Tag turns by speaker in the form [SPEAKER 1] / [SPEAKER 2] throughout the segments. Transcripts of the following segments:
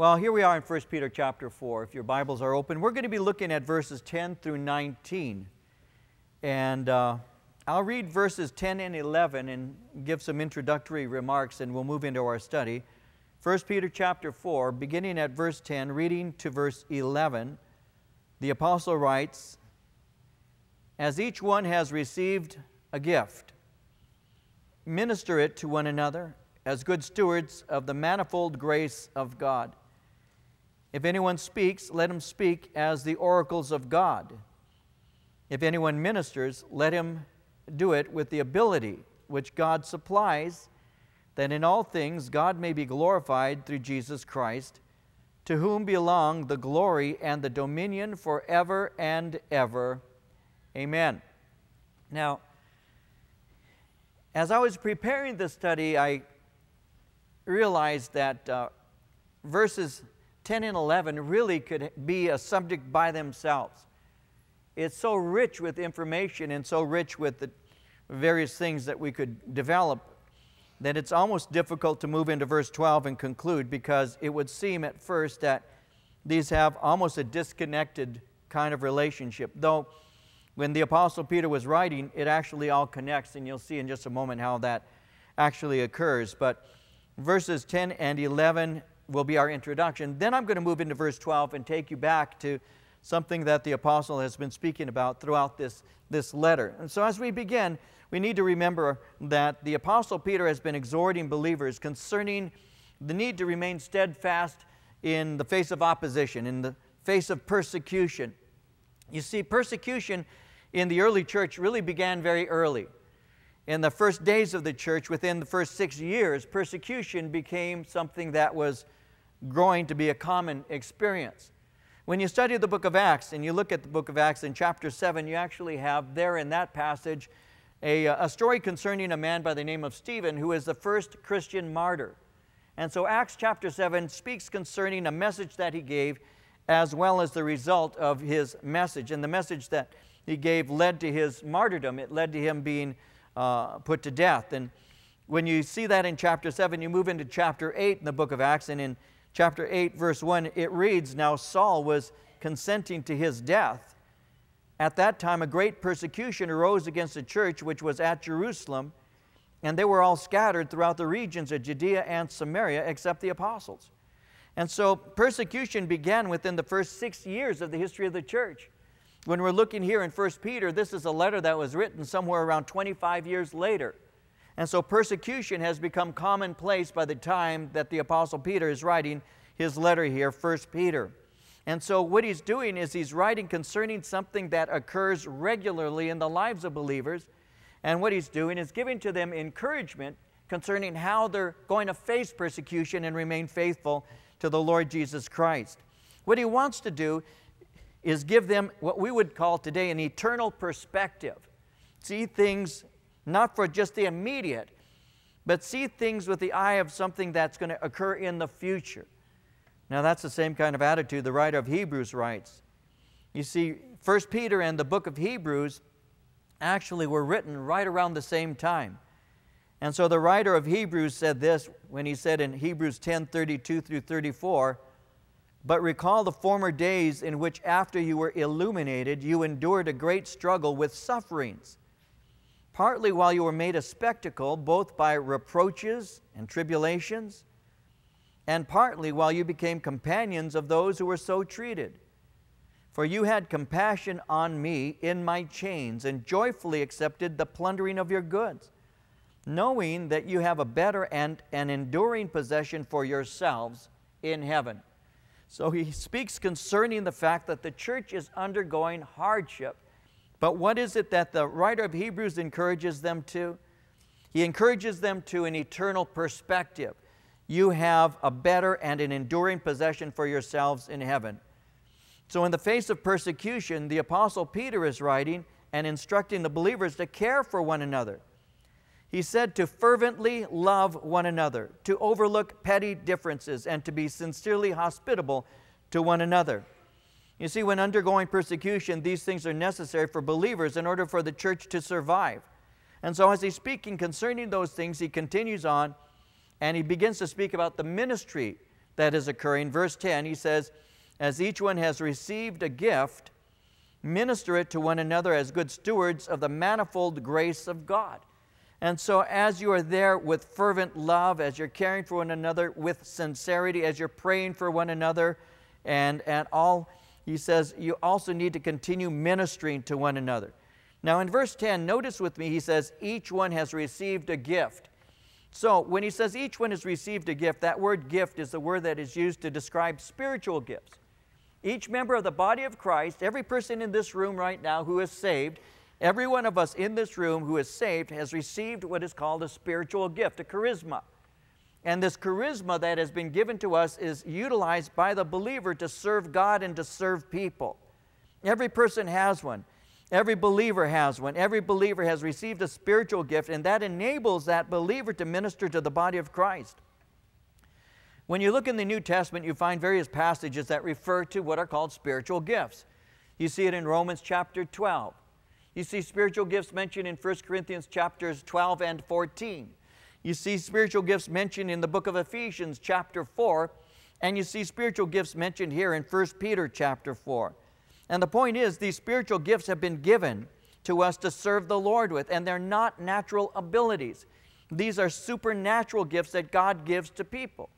[SPEAKER 1] Well, here we are in 1 Peter chapter 4. If your Bibles are open, we're going to be looking at verses 10 through 19. And uh, I'll read verses 10 and 11 and give some introductory remarks, and we'll move into our study. 1 Peter chapter 4, beginning at verse 10, reading to verse 11, the apostle writes, As each one has received a gift, minister it to one another as good stewards of the manifold grace of God. If anyone speaks, let him speak as the oracles of God. If anyone ministers, let him do it with the ability which God supplies, that in all things God may be glorified through Jesus Christ, to whom belong the glory and the dominion forever and ever. Amen. Now, as I was preparing this study, I realized that uh, verses 10 and 11 really could be a subject by themselves. It's so rich with information and so rich with the various things that we could develop that it's almost difficult to move into verse 12 and conclude because it would seem at first that these have almost a disconnected kind of relationship. Though, when the Apostle Peter was writing, it actually all connects, and you'll see in just a moment how that actually occurs. But verses 10 and 11 will be our introduction. Then I'm going to move into verse 12 and take you back to something that the apostle has been speaking about throughout this, this letter. And so as we begin, we need to remember that the apostle Peter has been exhorting believers concerning the need to remain steadfast in the face of opposition, in the face of persecution. You see, persecution in the early church really began very early. In the first days of the church, within the first six years, persecution became something that was growing to be a common experience. When you study the book of Acts and you look at the book of Acts in chapter 7, you actually have there in that passage a, a story concerning a man by the name of Stephen who is the first Christian martyr. And so Acts chapter 7 speaks concerning a message that he gave as well as the result of his message. And the message that he gave led to his martyrdom, it led to him being uh, put to death. And when you see that in chapter 7, you move into chapter 8 in the book of Acts, and in chapter 8, verse 1, it reads Now Saul was consenting to his death. At that time, a great persecution arose against the church which was at Jerusalem, and they were all scattered throughout the regions of Judea and Samaria, except the apostles. And so persecution began within the first six years of the history of the church. When we're looking here in 1 Peter, this is a letter that was written somewhere around 25 years later. And so persecution has become commonplace by the time that the Apostle Peter is writing his letter here, 1 Peter. And so what he's doing is he's writing concerning something that occurs regularly in the lives of believers. And what he's doing is giving to them encouragement concerning how they're going to face persecution and remain faithful to the Lord Jesus Christ. What he wants to do is give them what we would call today an eternal perspective. See things not for just the immediate, but see things with the eye of something that's going to occur in the future. Now, that's the same kind of attitude the writer of Hebrews writes. You see, 1 Peter and the book of Hebrews actually were written right around the same time. And so the writer of Hebrews said this when he said in Hebrews 10 32 through 34, But recall the former days in which, after you were illuminated, you endured a great struggle with sufferings partly while you were made a spectacle, both by reproaches and tribulations, and partly while you became companions of those who were so treated. For you had compassion on me in my chains, and joyfully accepted the plundering of your goods, knowing that you have a better and an enduring possession for yourselves in heaven. So he speaks concerning the fact that the church is undergoing hardship but what is it that the writer of Hebrews encourages them to? He encourages them to an eternal perspective. You have a better and an enduring possession for yourselves in heaven. So, in the face of persecution, the Apostle Peter is writing and instructing the believers to care for one another. He said to fervently love one another, to overlook petty differences, and to be sincerely hospitable to one another. You see, when undergoing persecution, these things are necessary for believers in order for the church to survive. And so, as he's speaking concerning those things, he continues on and he begins to speak about the ministry that is occurring. Verse 10, he says, As each one has received a gift, minister it to one another as good stewards of the manifold grace of God. And so, as you are there with fervent love, as you're caring for one another with sincerity, as you're praying for one another, and, and all, he says, you also need to continue ministering to one another. Now, in verse 10, notice with me, he says, each one has received a gift. So, when he says each one has received a gift, that word gift is the word that is used to describe spiritual gifts. Each member of the body of Christ, every person in this room right now who is saved, every one of us in this room who is saved has received what is called a spiritual gift, a charisma. And this charisma that has been given to us is utilized by the believer to serve God and to serve people. Every person has one. Every believer has one. Every believer has received a spiritual gift, and that enables that believer to minister to the body of Christ. When you look in the New Testament, you find various passages that refer to what are called spiritual gifts. You see it in Romans chapter 12. You see spiritual gifts mentioned in 1 Corinthians chapters 12 and 14. You see spiritual gifts mentioned in the book of Ephesians chapter 4, and you see spiritual gifts mentioned here in 1 Peter chapter 4. And the point is, these spiritual gifts have been given to us to serve the Lord with, and they're not natural abilities. These are supernatural gifts that God gives to people.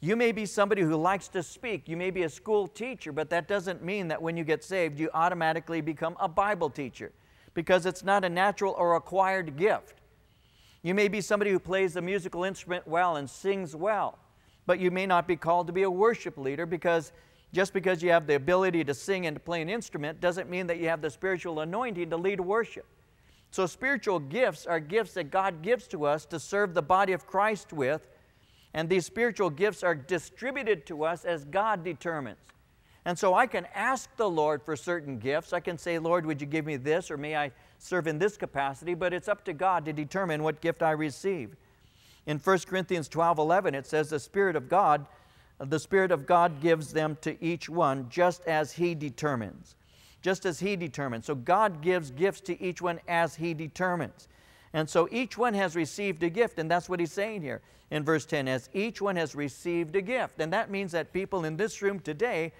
[SPEAKER 1] You may be somebody who likes to speak. You may be a school teacher, but that doesn't mean that when you get saved, you automatically become a Bible teacher because it's not a natural or acquired gift. You may be somebody who plays a musical instrument well and sings well, but you may not be called to be a worship leader because just because you have the ability to sing and to play an instrument doesn't mean that you have the spiritual anointing to lead worship. So, spiritual gifts are gifts that God gives to us to serve the body of Christ with and these spiritual gifts are distributed to us as God determines. And so I can ask the Lord for certain gifts. I can say, Lord, would you give me this, or may I serve in this capacity? But it's up to God to determine what gift I receive. In 1 Corinthians 12 11, it says, The Spirit of God, the Spirit of God gives them to each one just as He determines. Just as He determines. So God gives gifts to each one as He determines. And so each one has received a gift, and that's what he's saying here in verse 10 as each one has received a gift. And that means that people in this room today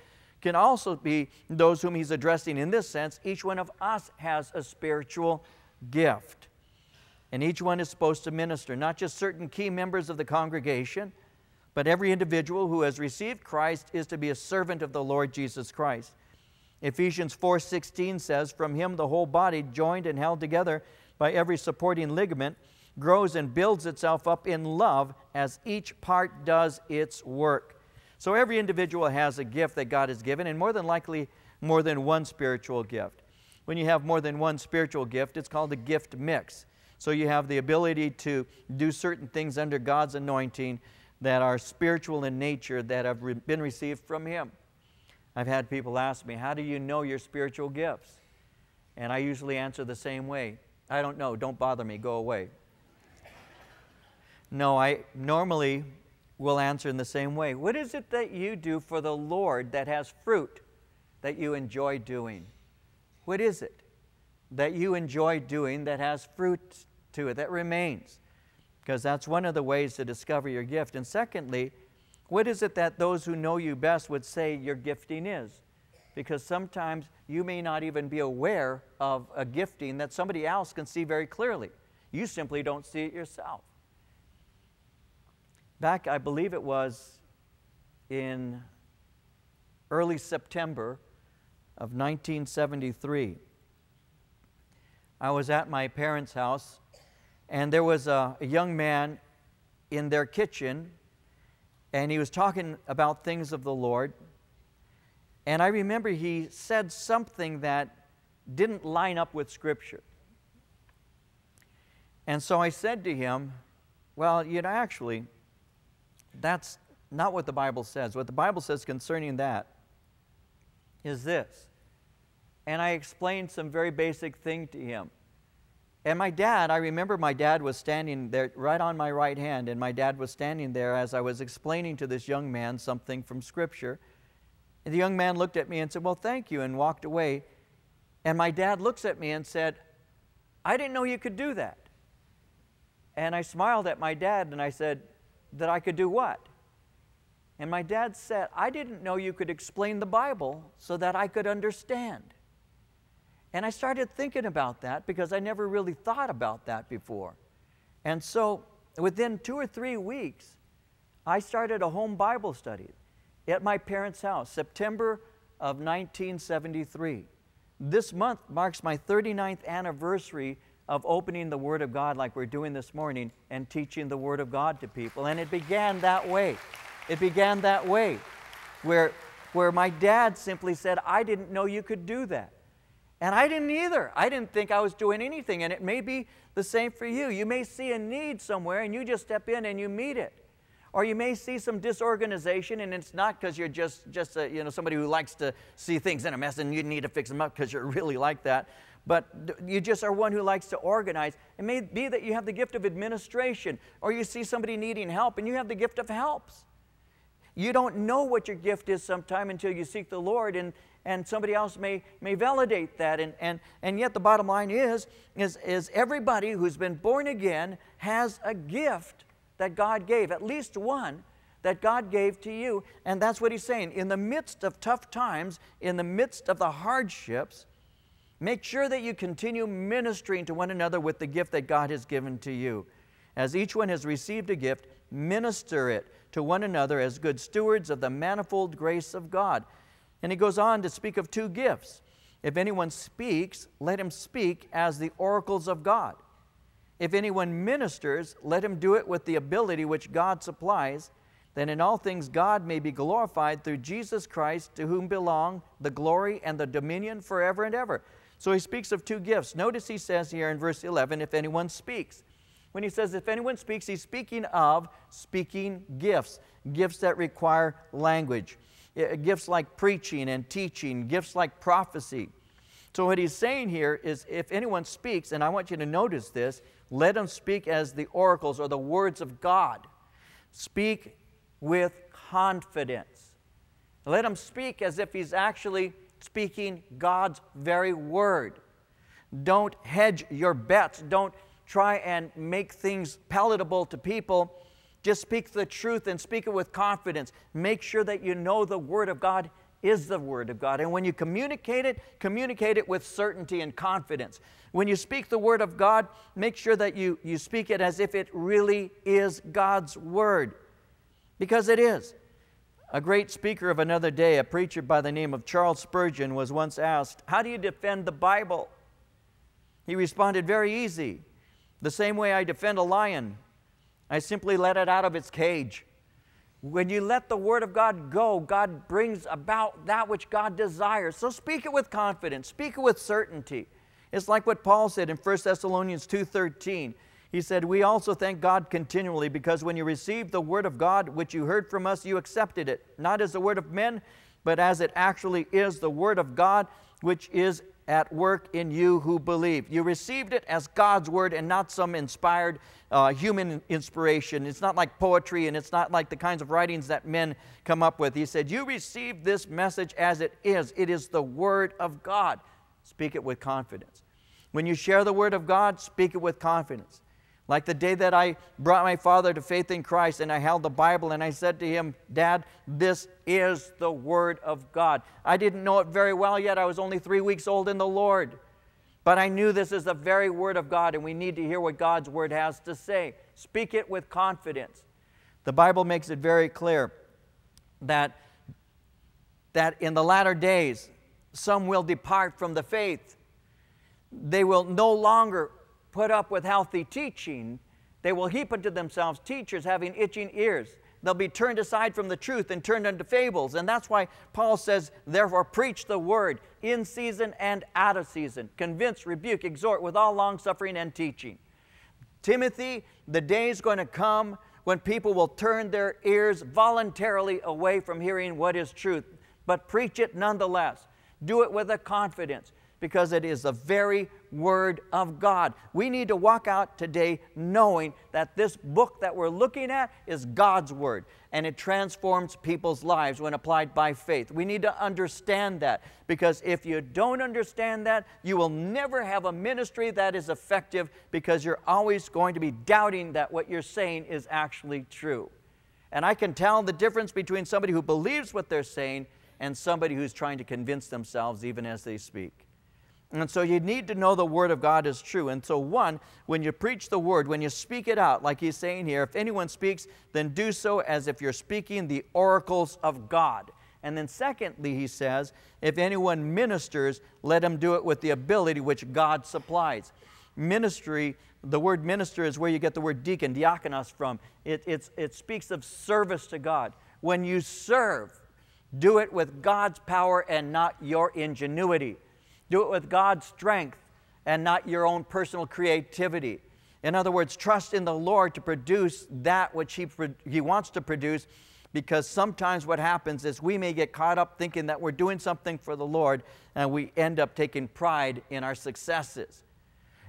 [SPEAKER 1] can also be those whom he's addressing in this sense. Each one of us has a spiritual gift. And each one is supposed to minister, not just certain key members of the congregation, but every individual who has received Christ is to be a servant of the Lord Jesus Christ. Ephesians 4:16 says, "From him the whole body joined and held together by every supporting ligament, grows and builds itself up in love as each part does its work. So every individual has a gift that God has given, and more than likely, more than one spiritual gift. When you have more than one spiritual gift, it's called a gift mix. So you have the ability to do certain things under God's anointing that are spiritual in nature that have re- been received from Him. I've had people ask me, How do you know your spiritual gifts? And I usually answer the same way I don't know. Don't bother me. Go away. No, I normally will answer in the same way. What is it that you do for the Lord that has fruit that you enjoy doing? What is it that you enjoy doing that has fruit to it, that remains? Because that's one of the ways to discover your gift. And secondly, what is it that those who know you best would say your gifting is? because sometimes you may not even be aware of a gifting that somebody else can see very clearly. You simply don't see it yourself. Back, I believe it was in early September of 1973, I was at my parents' house, and there was a, a young man in their kitchen, and he was talking about things of the Lord. And I remember he said something that didn't line up with Scripture. And so I said to him, Well, you know, actually, that's not what the Bible says. What the Bible says concerning that is this. And I explained some very basic thing to him. And my dad, I remember my dad was standing there right on my right hand, and my dad was standing there as I was explaining to this young man something from Scripture. And the young man looked at me and said, Well, thank you, and walked away. And my dad looks at me and said, I didn't know you could do that. And I smiled at my dad and I said, That I could do what? And my dad said, I didn't know you could explain the Bible so that I could understand. And I started thinking about that because I never really thought about that before. And so within two or three weeks, I started a home Bible study at my parents' house, September of 1973. This month marks my 39th anniversary of opening the Word of God like we're doing this morning and teaching the Word of God to people. And it began that way. It began that way, where, where my dad simply said, I didn't know you could do that. And I didn't either. I didn't think I was doing anything. And it may be the same for you. You may see a need somewhere and you just step in and you meet it. Or you may see some disorganization and it's not because you're just, just a, you know, somebody who likes to see things in a mess and you need to fix them up because you're really like that. But you just are one who likes to organize. It may be that you have the gift of administration or you see somebody needing help and you have the gift of helps. You don't know what your gift is sometime until you seek the Lord and, and somebody else may, may validate that. And, and, and yet the bottom line is, is, is everybody who's been born again has a gift that God gave, at least one that God gave to you. And that's what he's saying. In the midst of tough times, in the midst of the hardships, make sure that you continue ministering to one another with the gift that God has given to you. As each one has received a gift, minister it to one another as good stewards of the manifold grace of God. And he goes on to speak of two gifts. If anyone speaks, let him speak as the oracles of God. If anyone ministers, let him do it with the ability which God supplies, then in all things God may be glorified through Jesus Christ, to whom belong the glory and the dominion forever and ever. So he speaks of two gifts. Notice he says here in verse 11, if anyone speaks. When he says if anyone speaks, he's speaking of speaking gifts, gifts that require language eh, gifts like preaching and teaching, gifts like prophecy. So, what he's saying here is if anyone speaks, and I want you to notice this, let him speak as the oracles or the words of God. Speak with confidence. Let him speak as if he's actually speaking God's very word. Don't hedge your bets. Don't try and make things palatable to people just speak the truth and speak it with confidence. Make sure that you know the Word of God is the Word of God. And when you communicate it, communicate it with certainty and confidence. When you speak the Word of God, make sure that you, you speak it as if it really is God's Word, because it is. A great speaker of another day, a preacher by the name of Charles Spurgeon, was once asked, How do you defend the Bible? He responded, Very easy. The same way I defend a lion I simply let it out of its cage. When you let the Word of God go, God brings about that which God desires. So speak it with confidence, speak it with certainty. It's like what Paul said in 1 Thessalonians two 2:13. He said, "We also thank God continually because when you received the word of God which you heard from us, you accepted it, not as the word of men, but as it actually is the word of God, which is at work in you who believe. You received it as God's word and not some inspired uh, human inspiration. It's not like poetry and it's not like the kinds of writings that men come up with. He said, You received this message as it is. It is the word of God. Speak it with confidence. When you share the word of God, speak it with confidence. Like the day that I brought my father to faith in Christ and I held the Bible and I said to him, Dad, this is the Word of God. I didn't know it very well yet. I was only three weeks old in the Lord. But I knew this is the very Word of God and we need to hear what God's Word has to say. Speak it with confidence. The Bible makes it very clear that, that in the latter days, some will depart from the faith. They will no longer put up with healthy teaching, they will heap unto themselves teachers having itching ears. They'll be turned aside from the truth and turned unto fables. And that's why Paul says, Therefore, preach the word in season and out of season. Convince, rebuke, exhort with all long suffering and teaching. Timothy, the day is going to come when people will turn their ears voluntarily away from hearing what is truth, but preach it nonetheless. Do it with a confidence because it is the very Word of God. We need to walk out today knowing that this book that we're looking at is God's Word and it transforms people's lives when applied by faith. We need to understand that because if you don't understand that, you will never have a ministry that is effective because you're always going to be doubting that what you're saying is actually true. And I can tell the difference between somebody who believes what they're saying and somebody who's trying to convince themselves even as they speak. And so you need to know the Word of God is true. And so, one, when you preach the Word, when you speak it out, like he's saying here, if anyone speaks, then do so as if you're speaking the oracles of God. And then, secondly, he says, if anyone ministers, let him do it with the ability which God supplies. Ministry, the word minister is where you get the word deacon, diakonos, from. It, it speaks of service to God. When you serve, do it with God's power and not your ingenuity. Do it with God's strength and not your own personal creativity. In other words, trust in the Lord to produce that which He, he wants to produce because sometimes what happens is we may get caught up thinking that we're doing something for the Lord and we end up taking pride in our successes.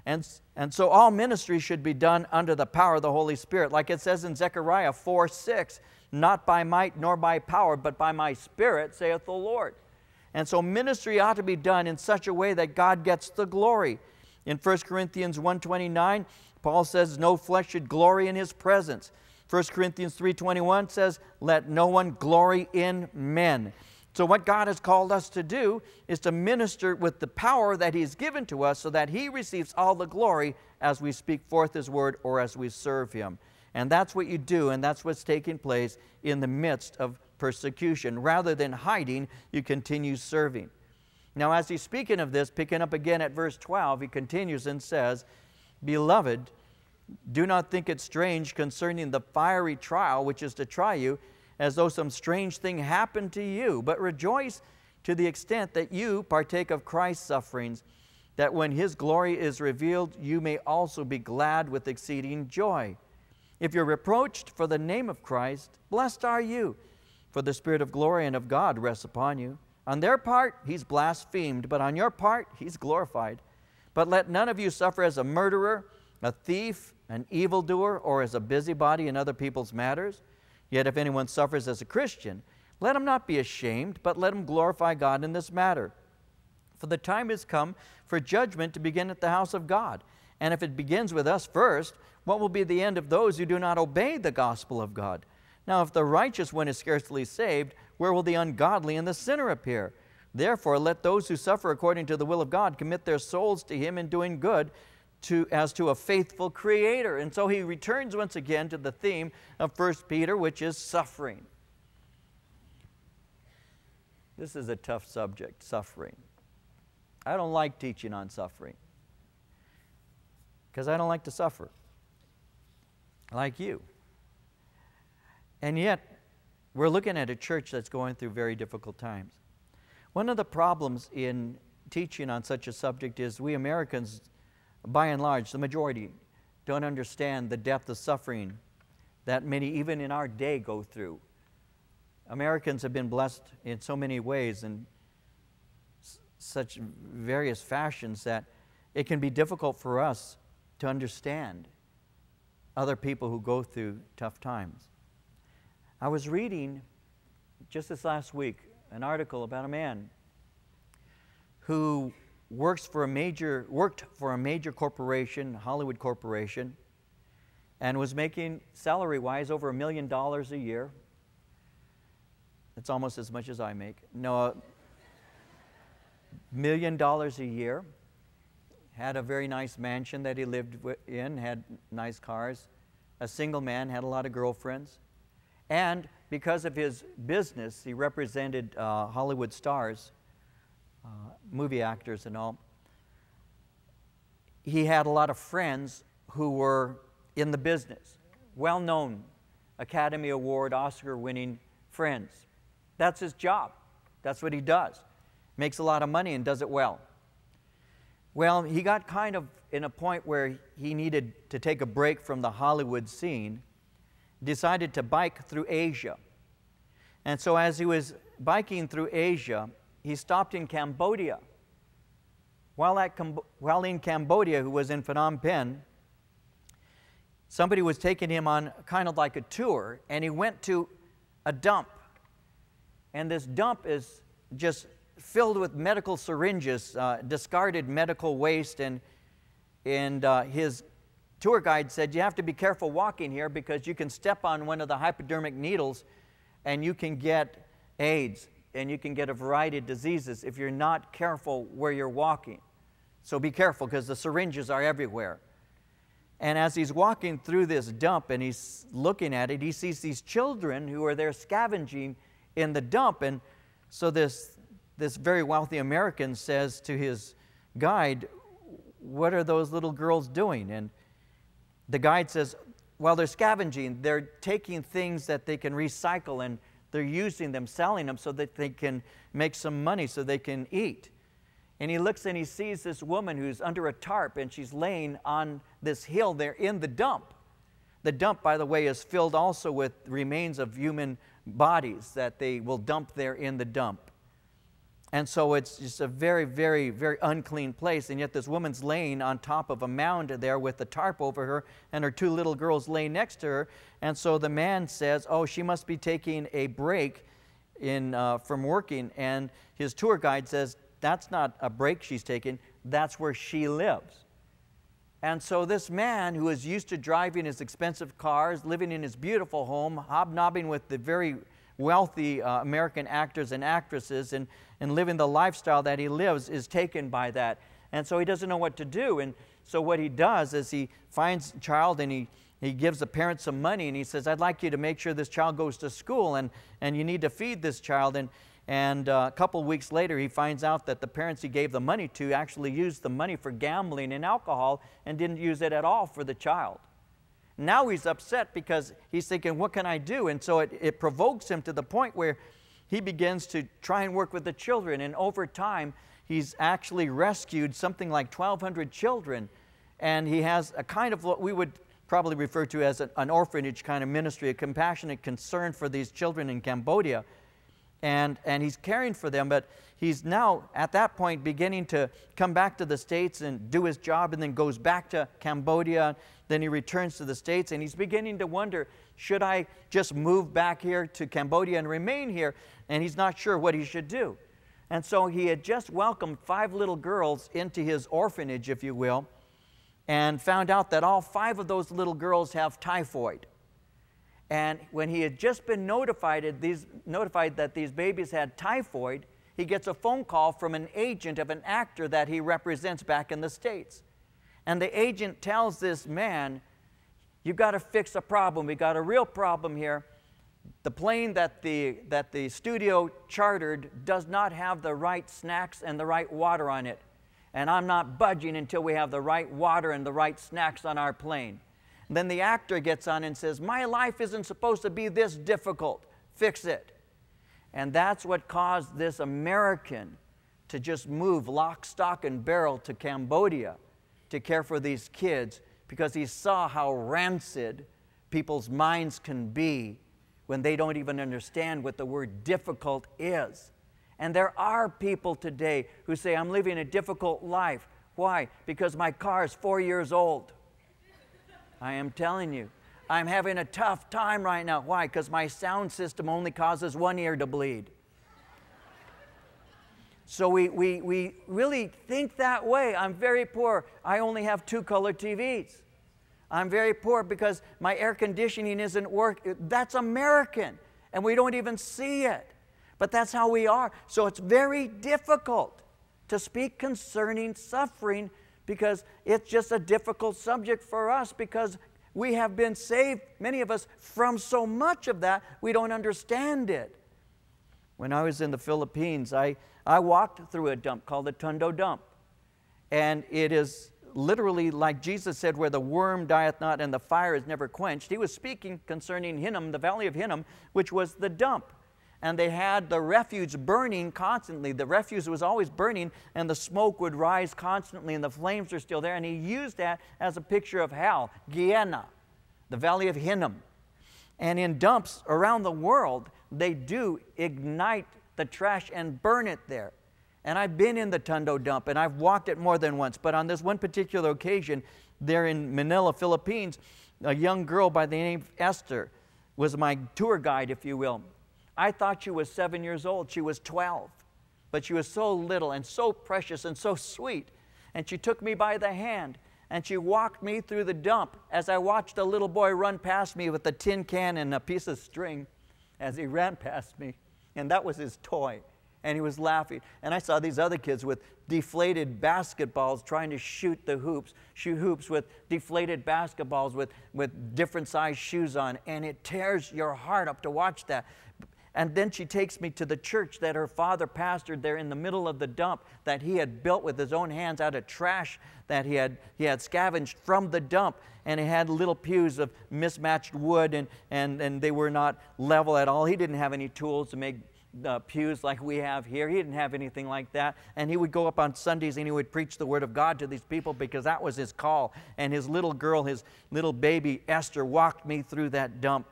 [SPEAKER 1] And, and so all ministry should be done under the power of the Holy Spirit. Like it says in Zechariah 4 6, not by might nor by power, but by my Spirit, saith the Lord. And so ministry ought to be done in such a way that God gets the glory. In 1 Corinthians 1:29, Paul says no flesh should glory in his presence. 1 Corinthians 3:21 says, "Let no one glory in men." So what God has called us to do is to minister with the power that he's given to us so that he receives all the glory as we speak forth his word or as we serve him. And that's what you do and that's what's taking place in the midst of persecution. Rather than hiding, you continue serving. Now, as he's speaking of this, picking up again at verse 12, he continues and says, Beloved, do not think it strange concerning the fiery trial which is to try you, as though some strange thing happened to you, but rejoice to the extent that you partake of Christ's sufferings, that when his glory is revealed, you may also be glad with exceeding joy. If you're reproached for the name of Christ, blessed are you for the Spirit of glory and of God rests upon you. On their part, he's blasphemed, but on your part, he's glorified. But let none of you suffer as a murderer, a thief, an evildoer, or as a busybody in other people's matters. Yet if anyone suffers as a Christian, let him not be ashamed, but let him glorify God in this matter. For the time has come for judgment to begin at the house of God. And if it begins with us first, what will be the end of those who do not obey the gospel of God? Now, if the righteous one is scarcely saved, where will the ungodly and the sinner appear? Therefore, let those who suffer according to the will of God commit their souls to Him in doing good to, as to a faithful Creator. And so he returns once again to the theme of 1 Peter, which is suffering. This is a tough subject, suffering. I don't like teaching on suffering because I don't like to suffer like you. And yet, we're looking at a church that's going through very difficult times. One of the problems in teaching on such a subject is we Americans, by and large, the majority, don't understand the depth of suffering that many, even in our day, go through. Americans have been blessed in so many ways and such various fashions that it can be difficult for us to understand other people who go through tough times. I was reading just this last week an article about a man who works for a major worked for a major corporation, Hollywood corporation, and was making salary wise over a million dollars a year. It's almost as much as I make. No, a million dollars a year. Had a very nice mansion that he lived in, had nice cars. A single man, had a lot of girlfriends. And because of his business, he represented uh, Hollywood stars, uh, movie actors, and all. He had a lot of friends who were in the business, well known Academy Award, Oscar winning friends. That's his job. That's what he does. Makes a lot of money and does it well. Well, he got kind of in a point where he needed to take a break from the Hollywood scene decided to bike through Asia. And so, as he was biking through Asia, he stopped in Cambodia. While, at, while in Cambodia, who was in Phnom Penh, somebody was taking him on kind of like a tour, and he went to a dump. And this dump is just filled with medical syringes, uh, discarded medical waste, and, and uh, his tour guide said, You have to be careful walking here because you can step on one of the hypodermic needles and you can get AIDS and you can get a variety of diseases if you're not careful where you're walking. So be careful because the syringes are everywhere. And as he's walking through this dump and he's looking at it, he sees these children who are there scavenging in the dump. And so this, this very wealthy American says to his guide, What are those little girls doing? And the guide says, While they're scavenging, they're taking things that they can recycle and they're using them, selling them so that they can make some money so they can eat. And he looks and he sees this woman who's under a tarp and she's laying on this hill there in the dump. The dump, by the way, is filled also with remains of human bodies that they will dump there in the dump. And so it's just a very, very, very unclean place. And yet this woman's laying on top of a mound there with the tarp over her, and her two little girls lay next to her. And so the man says, Oh, she must be taking a break in, uh, from working. And his tour guide says, That's not a break she's taking, that's where she lives. And so, this man who is used to driving his expensive cars, living in his beautiful home, hobnobbing with the very wealthy uh, American actors and actresses, and, and living the lifestyle that he lives, is taken by that. And so, he doesn't know what to do. And so, what he does is he finds a child and he, he gives the parents some money and he says, I'd like you to make sure this child goes to school and, and you need to feed this child. And, and uh, a couple weeks later, he finds out that the parents he gave the money to actually used the money for gambling and alcohol and didn't use it at all for the child. Now he's upset because he's thinking, What can I do? And so it, it provokes him to the point where he begins to try and work with the children. And over time, he's actually rescued something like 1,200 children. And he has a kind of what we would probably refer to as an orphanage kind of ministry, a compassionate concern for these children in Cambodia and, and he's caring for them, but he's now at that point beginning to come back to the States and do his job and then goes back to Cambodia. Then he returns to the States and he's beginning to wonder should I just move back here to Cambodia and remain here? And he's not sure what he should do. And so he had just welcomed five little girls into his orphanage, if you will, and found out that all five of those little girls have typhoid. And when he had just been notified, these, notified that these babies had typhoid, he gets a phone call from an agent of an actor that he represents back in the States. And the agent tells this man, You've got to fix a problem. We've got a real problem here. The plane that the, that the studio chartered does not have the right snacks and the right water on it. And I'm not budging until we have the right water and the right snacks on our plane. Then the actor gets on and says, My life isn't supposed to be this difficult. Fix it. And that's what caused this American to just move lock, stock, and barrel to Cambodia to care for these kids because he saw how rancid people's minds can be when they don't even understand what the word difficult is. And there are people today who say, I'm living a difficult life. Why? Because my car is four years old. I am telling you. I'm having a tough time right now. Why? Because my sound system only causes one ear to bleed. So we, we, we really think that way. I'm very poor. I only have two color TVs. I'm very poor because my air conditioning isn't working. That's American, and we don't even see it. But that's how we are. So it's very difficult to speak concerning suffering because it's just a difficult subject for us because we have been saved, many of us, from so much of that, we don't understand it. When I was in the Philippines, I, I walked through a dump called the Tondo Dump. And it is literally like Jesus said, where the worm dieth not and the fire is never quenched. He was speaking concerning Hinnom, the valley of Hinnom, which was the dump and they had the refuse burning constantly. The refuse was always burning, and the smoke would rise constantly, and the flames are still there. And he used that as a picture of hell, Gehenna, the valley of Hinnom. And in dumps around the world, they do ignite the trash and burn it there. And I've been in the Tondo dump and I've walked it more than once. But on this one particular occasion, there in Manila, Philippines, a young girl by the name of Esther was my tour guide, if you will. I thought she was seven years old. She was 12. But she was so little and so precious and so sweet. And she took me by the hand and she walked me through the dump as I watched a little boy run past me with a tin can and a piece of string as he ran past me. And that was his toy. And he was laughing. And I saw these other kids with deflated basketballs trying to shoot the hoops, shoot hoops with deflated basketballs with, with different size shoes on. And it tears your heart up to watch that. And then she takes me to the church that her father pastored there in the middle of the dump that he had built with his own hands out of trash that he had, he had scavenged from the dump. And it had little pews of mismatched wood, and, and, and they were not level at all. He didn't have any tools to make uh, pews like we have here. He didn't have anything like that. And he would go up on Sundays and he would preach the Word of God to these people because that was his call. And his little girl, his little baby Esther, walked me through that dump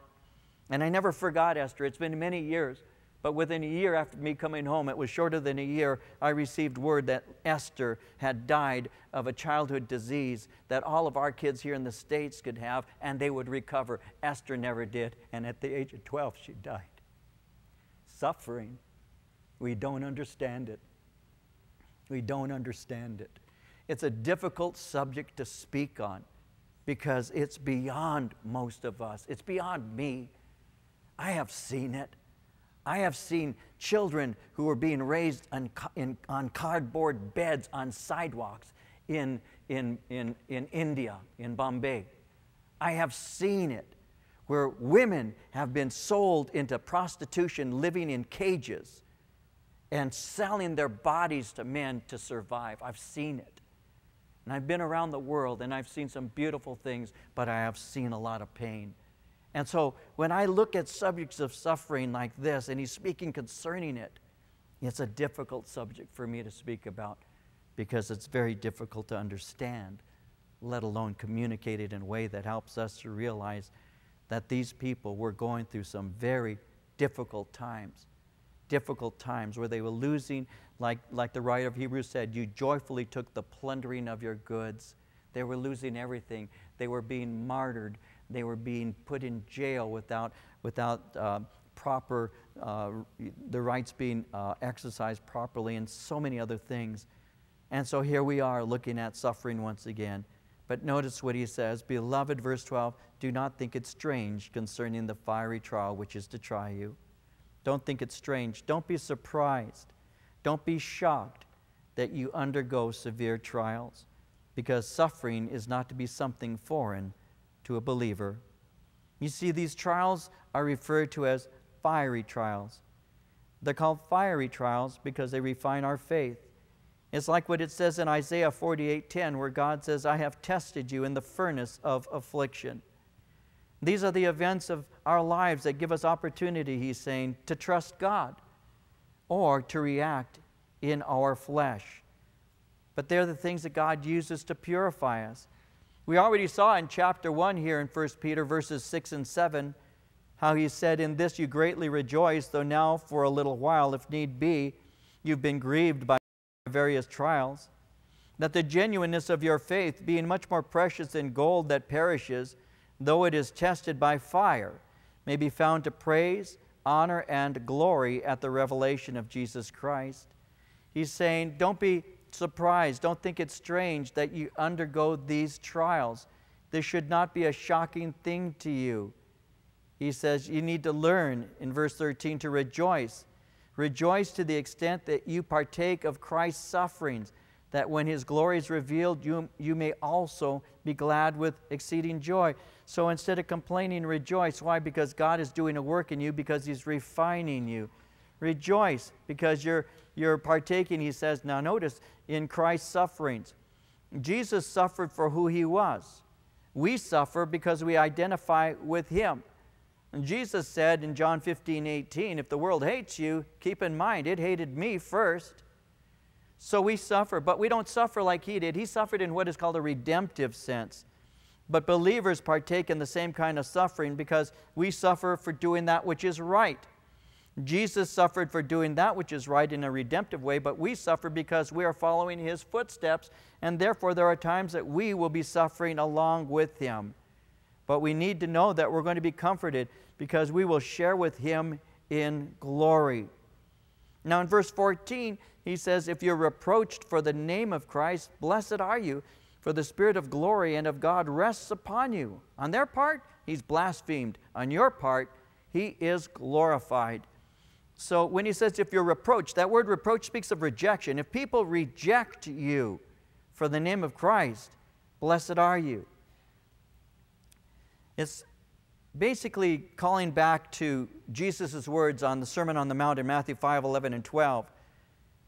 [SPEAKER 1] and I never forgot Esther. It's been many years. But within a year after me coming home, it was shorter than a year, I received word that Esther had died of a childhood disease that all of our kids here in the States could have and they would recover. Esther never did. And at the age of 12, she died. Suffering, we don't understand it. We don't understand it. It's a difficult subject to speak on because it's beyond most of us, it's beyond me. I have seen it. I have seen children who are being raised on, in, on cardboard beds on sidewalks in, in, in, in India, in Bombay. I have seen it where women have been sold into prostitution, living in cages, and selling their bodies to men to survive. I've seen it. And I've been around the world and I've seen some beautiful things, but I have seen a lot of pain. And so when I look at subjects of suffering like this, and he's speaking concerning it, it's a difficult subject for me to speak about because it's very difficult to understand, let alone communicate it in a way that helps us to realize that these people were going through some very difficult times. Difficult times where they were losing, like, like the writer of Hebrews said, you joyfully took the plundering of your goods. They were losing everything. They were being martyred. They were being put in jail without, without uh, proper, uh, the rights being uh, exercised properly, and so many other things. And so here we are looking at suffering once again. But notice what he says Beloved, verse 12, do not think it strange concerning the fiery trial which is to try you. Don't think it strange. Don't be surprised. Don't be shocked that you undergo severe trials, because suffering is not to be something foreign to a believer. You see, these trials are referred to as fiery trials. They're called fiery trials because they refine our faith. It's like what it says in Isaiah 48:10 where God says, "I have tested you in the furnace of affliction." These are the events of our lives that give us opportunity, he's saying, to trust God or to react in our flesh. But they're the things that God uses to purify us. We already saw in chapter 1 here in 1 Peter, verses 6 and 7, how he said, In this you greatly rejoice, though now for a little while, if need be, you've been grieved by various trials, that the genuineness of your faith, being much more precious than gold that perishes, though it is tested by fire, may be found to praise, honor, and glory at the revelation of Jesus Christ. He's saying, Don't be surprised. Don't think it's strange that you undergo these trials. This should not be a shocking thing to you. He says you need to learn in verse 13 to rejoice. Rejoice to the extent that you partake of Christ's sufferings, that when his glory is revealed, you, you may also be glad with exceeding joy. So instead of complaining, rejoice. Why? Because God is doing a work in you, because he's refining you. Rejoice because you're, you're partaking, he says. Now, notice, in Christ's sufferings. Jesus suffered for who he was. We suffer because we identify with him. And Jesus said in John 15, 18, if the world hates you, keep in mind it hated me first. So we suffer, but we don't suffer like he did. He suffered in what is called a redemptive sense. But believers partake in the same kind of suffering because we suffer for doing that which is right. Jesus suffered for doing that which is right in a redemptive way, but we suffer because we are following his footsteps, and therefore there are times that we will be suffering along with him. But we need to know that we're going to be comforted because we will share with him in glory. Now, in verse 14, he says, If you're reproached for the name of Christ, blessed are you, for the Spirit of glory and of God rests upon you. On their part, he's blasphemed. On your part, he is glorified. So when he says, if you're reproached, that word reproach speaks of rejection. If people reject you for the name of Christ, blessed are you. It's basically calling back to Jesus' words on the Sermon on the Mount in Matthew 5 11 and 12,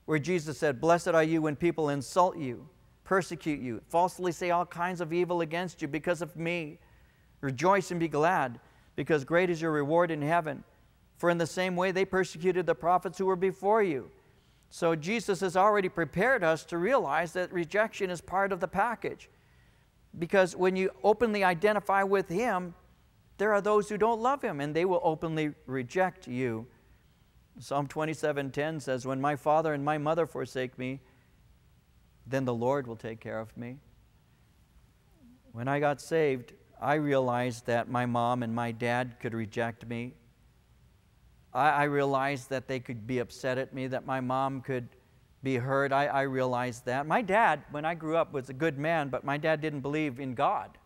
[SPEAKER 1] where Jesus said, Blessed are you when people insult you persecute you, falsely say all kinds of evil against you because of me. Rejoice and be glad, because great is your reward in heaven. For in the same way they persecuted the prophets who were before you. So Jesus has already prepared us to realize that rejection is part of the package. Because when you openly identify with Him, there are those who don't love Him and they will openly reject you. Psalm 27:10 says, When my father and my mother forsake me, then the Lord will take care of me. When I got saved, I realized that my mom and my dad could reject me. I, I realized that they could be upset at me, that my mom could be hurt. I, I realized that. My dad, when I grew up, was a good man, but my dad didn't believe in God.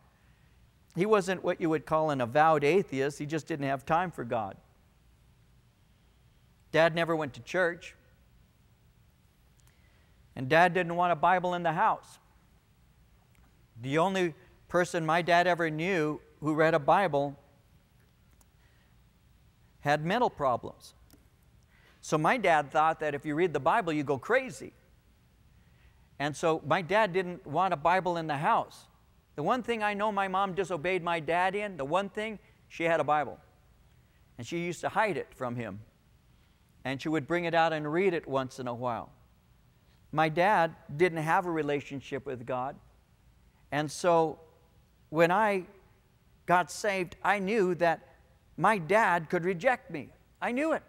[SPEAKER 1] He wasn't what you would call an avowed atheist, he just didn't have time for God. Dad never went to church. And dad didn't want a Bible in the house. The only person my dad ever knew who read a Bible had mental problems. So my dad thought that if you read the Bible, you go crazy. And so my dad didn't want a Bible in the house. The one thing I know my mom disobeyed my dad in, the one thing, she had a Bible. And she used to hide it from him. And she would bring it out and read it once in a while. My dad didn't have a relationship with God. And so when I got saved, I knew that my dad could reject me. I knew it.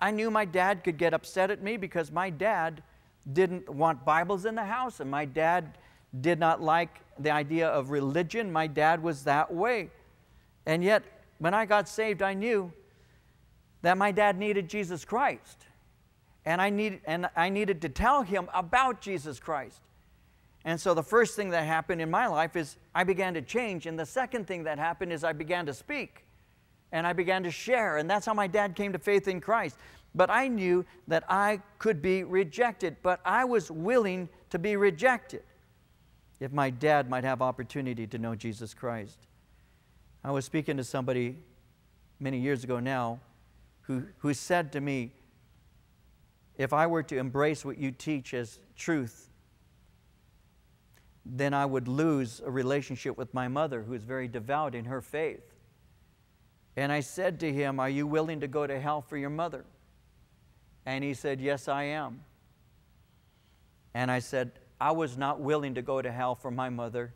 [SPEAKER 1] I knew my dad could get upset at me because my dad didn't want Bibles in the house and my dad did not like the idea of religion. My dad was that way. And yet, when I got saved, I knew that my dad needed Jesus Christ and I, need, and I needed to tell him about Jesus Christ. And so the first thing that happened in my life is I began to change. And the second thing that happened is I began to speak and I began to share. And that's how my dad came to faith in Christ. But I knew that I could be rejected, but I was willing to be rejected if my dad might have opportunity to know Jesus Christ. I was speaking to somebody many years ago now who, who said to me, if I were to embrace what you teach as truth, then I would lose a relationship with my mother, who is very devout in her faith. And I said to him, Are you willing to go to hell for your mother? And he said, Yes, I am. And I said, I was not willing to go to hell for my mother,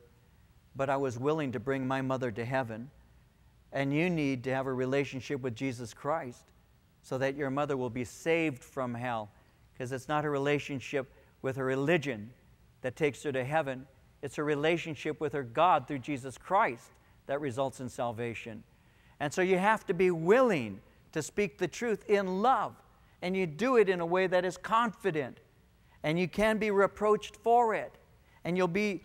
[SPEAKER 1] but I was willing to bring my mother to heaven. And you need to have a relationship with Jesus Christ so that your mother will be saved from hell. Because it's not a relationship with her religion that takes her to heaven, it's a relationship with her God through Jesus Christ that results in salvation. And so you have to be willing to speak the truth in love. And you do it in a way that is confident. And you can be reproached for it. And you'll be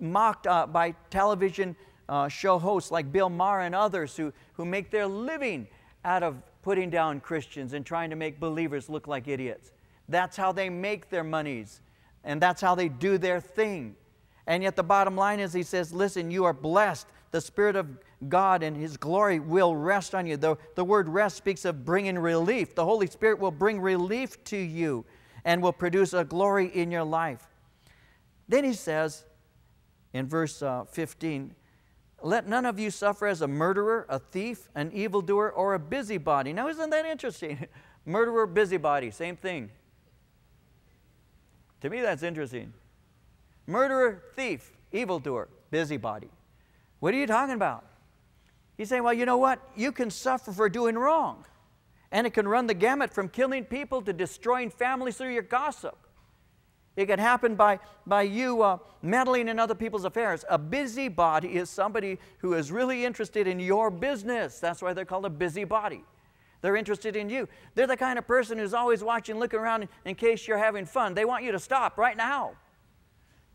[SPEAKER 1] mocked uh, by television uh, show hosts like Bill Maher and others who, who make their living out of putting down Christians and trying to make believers look like idiots. That's how they make their monies, and that's how they do their thing. And yet, the bottom line is, he says, Listen, you are blessed. The Spirit of God and His glory will rest on you. The, the word rest speaks of bringing relief. The Holy Spirit will bring relief to you and will produce a glory in your life. Then he says in verse uh, 15, let none of you suffer as a murderer, a thief, an evildoer, or a busybody. Now, isn't that interesting? murderer, busybody, same thing. To me, that's interesting. Murderer, thief, evildoer, busybody. What are you talking about? He's saying, well, you know what? You can suffer for doing wrong. And it can run the gamut from killing people to destroying families through your gossip. It can happen by, by you uh, meddling in other people's affairs. A busybody is somebody who is really interested in your business. That's why they're called a busybody. They're interested in you. They're the kind of person who's always watching, looking around in case you're having fun. They want you to stop right now.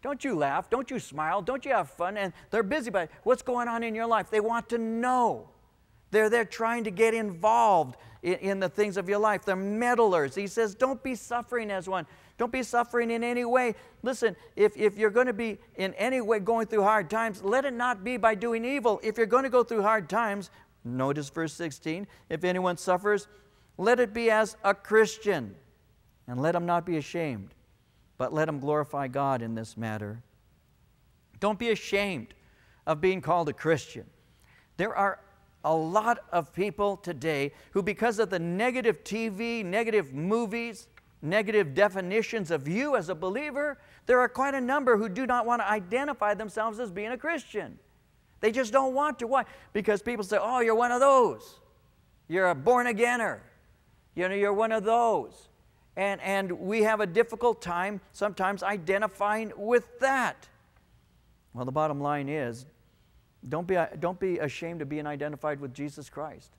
[SPEAKER 1] Don't you laugh? Don't you smile? Don't you have fun? And they're busy, but what's going on in your life? They want to know. They're there trying to get involved in, in, the things of your life. They're meddlers. He says, Don't be suffering as one. Don't be suffering in any way. Listen, if, if you're going to be in any way going through hard times, let it not be by doing evil. If you're going to go through hard times, notice verse 16 if anyone suffers, let it be as a Christian, and let him not be ashamed, but let him glorify God in this matter. Don't be ashamed of being called a Christian. There are a lot of people today who, because of the negative TV, negative movies, negative definitions of you as a believer, there are quite a number who do not want to identify themselves as being a Christian. They just don't want to. Why? Because people say, oh, you're one of those. You're a born againer. You know, you're one of those. And, and we have a difficult time sometimes identifying with that. Well, the bottom line is don't be, don't be ashamed of being identified with Jesus Christ.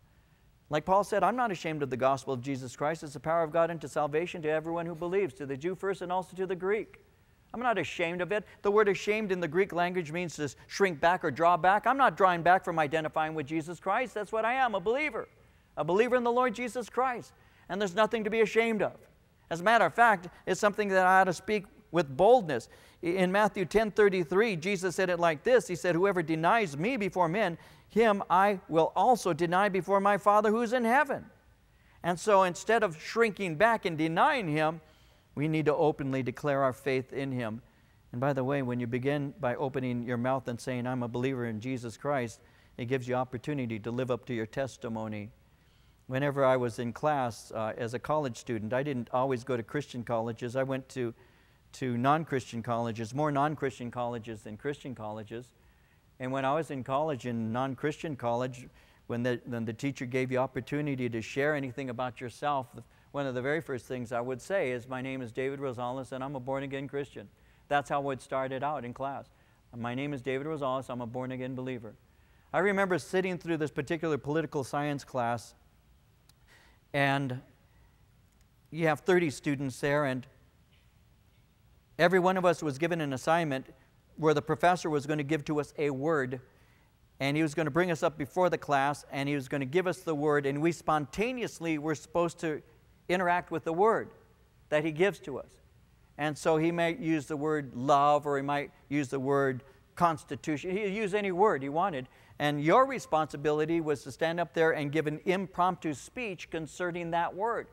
[SPEAKER 1] Like Paul said, I'm not ashamed of the gospel of Jesus Christ. It's the power of God unto salvation to everyone who believes, to the Jew first and also to the Greek. I'm not ashamed of it. The word ashamed in the Greek language means to shrink back or draw back. I'm not drawing back from identifying with Jesus Christ. That's what I am, a believer. A believer in the Lord Jesus Christ. And there's nothing to be ashamed of. As a matter of fact, it's something that I ought to speak with boldness. In Matthew 10 33, Jesus said it like this He said, Whoever denies me before men, him I will also deny before my Father who's in heaven. And so instead of shrinking back and denying him, we need to openly declare our faith in him. And by the way, when you begin by opening your mouth and saying, I'm a believer in Jesus Christ, it gives you opportunity to live up to your testimony. Whenever I was in class uh, as a college student, I didn't always go to Christian colleges. I went to, to non Christian colleges, more non Christian colleges than Christian colleges. And when I was in college, in non Christian college, when the, when the teacher gave you opportunity to share anything about yourself, one of the very first things I would say is, My name is David Rosales, and I'm a born again Christian. That's how it started out in class. My name is David Rosales, I'm a born again believer. I remember sitting through this particular political science class, and you have 30 students there, and every one of us was given an assignment where the professor was going to give to us a word and he was going to bring us up before the class and he was going to give us the word and we spontaneously were supposed to interact with the word that he gives to us. And so he might use the word love or he might use the word constitution he'd use any word he wanted and your responsibility was to stand up there and give an impromptu speech concerning that word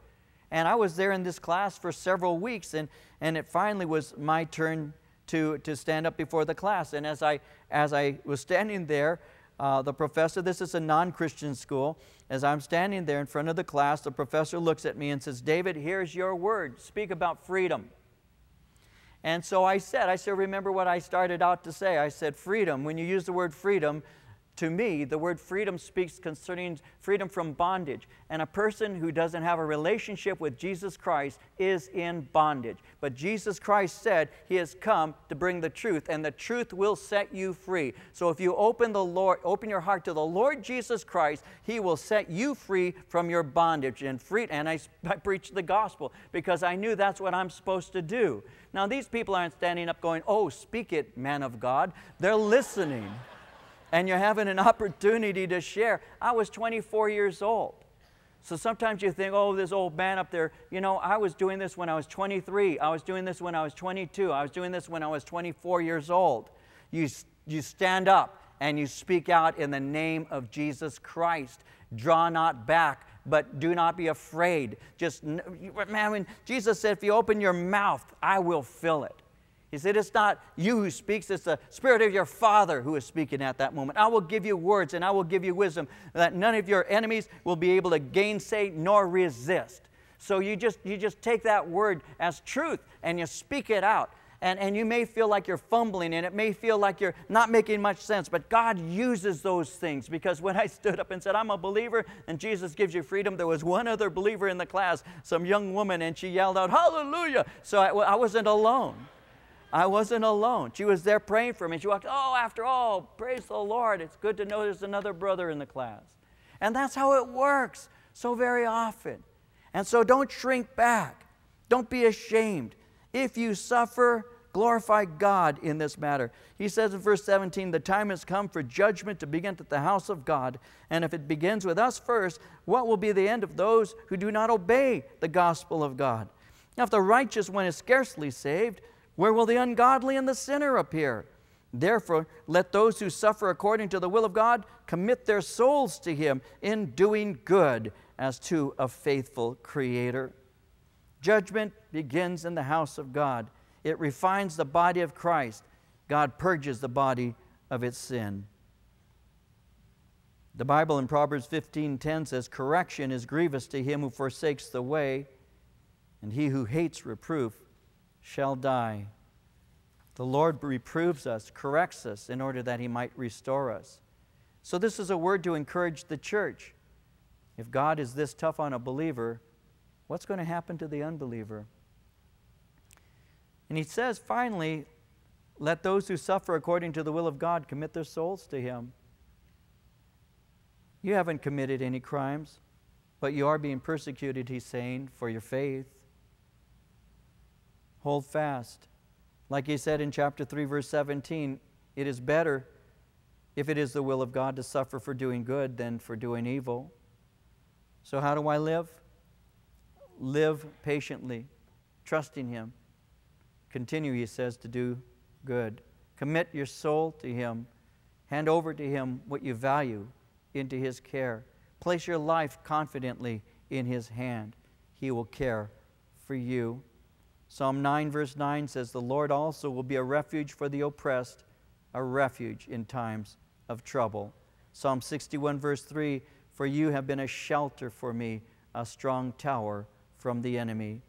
[SPEAKER 1] and i was there in this class for several weeks and, and it finally was my turn to, to stand up before the class. And as I, as I was standing there, uh, the professor, this is a non Christian school, as I'm standing there in front of the class, the professor looks at me and says, David, here's your word. Speak about freedom. And so I said, I still remember what I started out to say. I said, freedom. When you use the word freedom, to me, the word freedom speaks concerning freedom from bondage. And a person who doesn't have a relationship with Jesus Christ is in bondage. But Jesus Christ said he has come to bring the truth, and the truth will set you free. So if you open the Lord, open your heart to the Lord Jesus Christ, he will set you free from your bondage and free. And I, I preached the gospel because I knew that's what I'm supposed to do. Now these people aren't standing up going, "Oh, speak it, man of God." They're listening and you're having an opportunity to share. I was 24 years old. So sometimes you think, oh, this old man up there, you know, I was doing this when I was 23. I was doing this when I was 22. I was doing this when I was 24 years old. You, you stand up and you speak out in the name of Jesus Christ. Draw not back, but do not be afraid. Just, man, when Jesus said, if you open your mouth, I will fill it. He said, It's not you who speaks, it's the Spirit of your Father who is speaking at that moment. I will give you words and I will give you wisdom that none of your enemies will be able to gainsay nor resist. So you just, you just take that word as truth and you speak it out. And, and you may feel like you're fumbling and it may feel like you're not making much sense, but God uses those things because when I stood up and said, I'm a believer and Jesus gives you freedom, there was one other believer in the class, some young woman, and she yelled out, Hallelujah! So I, I wasn't alone. I wasn't alone. She was there praying for me. She walked, Oh, after all, praise the Lord. It's good to know there's another brother in the class. And that's how it works so very often. And so don't shrink back. Don't be ashamed. If you suffer, Glorify God in this matter. He says in verse 17, The time has come for judgment to begin at the house of God. And if it begins with us first, what will be the end of those who do not obey the gospel of God? Now, if the righteous one is scarcely saved, where will the ungodly and the sinner appear? Therefore, let those who suffer according to the will of God commit their souls to Him in doing good as to a faithful Creator. Judgment begins in the house of God, it refines the body of Christ. God purges the body of its sin. The Bible in Proverbs 15:10 says, "Correction is grievous to him who forsakes the way, and he who hates reproof shall die." The Lord reproves us, corrects us in order that He might restore us. So, this is a word to encourage the church. If God is this tough on a believer, what's going to happen to the unbeliever? And He says, finally, let those who suffer according to the will of God commit their souls to Him. You haven't committed any crimes, but you are being persecuted, He's saying, for your faith. Hold fast. Like he said in chapter 3, verse 17, it is better if it is the will of God to suffer for doing good than for doing evil. So, how do I live? Live patiently, trusting Him. Continue, he says, to do good. Commit your soul to Him. Hand over to Him what you value into His care. Place your life confidently in His hand. He will care for you. Psalm 9, verse 9 says, The Lord also will be a refuge for the oppressed, a refuge in times of trouble. Psalm 61, verse 3 For you have been a shelter for me, a strong tower from the enemy.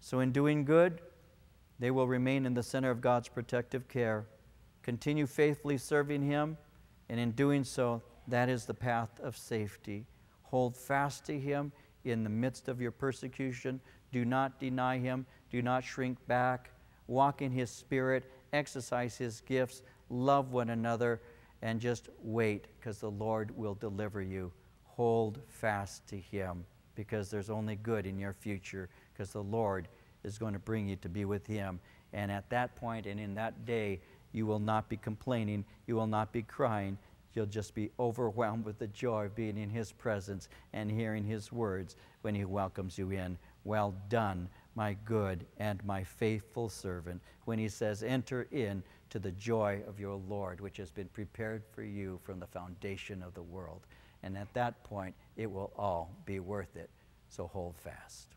[SPEAKER 1] So, in doing good, they will remain in the center of God's protective care. Continue faithfully serving Him, and in doing so, that is the path of safety. Hold fast to Him in the midst of your persecution. Do not deny Him. Do not shrink back. Walk in His Spirit, exercise His gifts, love one another, and just wait because the Lord will deliver you. Hold fast to Him because there's only good in your future because the Lord is going to bring you to be with Him. And at that point and in that day, you will not be complaining, you will not be crying. You'll just be overwhelmed with the joy of being in His presence and hearing His words when He welcomes you in. Well done, my good and my faithful servant, when he says, Enter in to the joy of your Lord, which has been prepared for you from the foundation of the world. And at that point, it will all be worth it. So hold fast.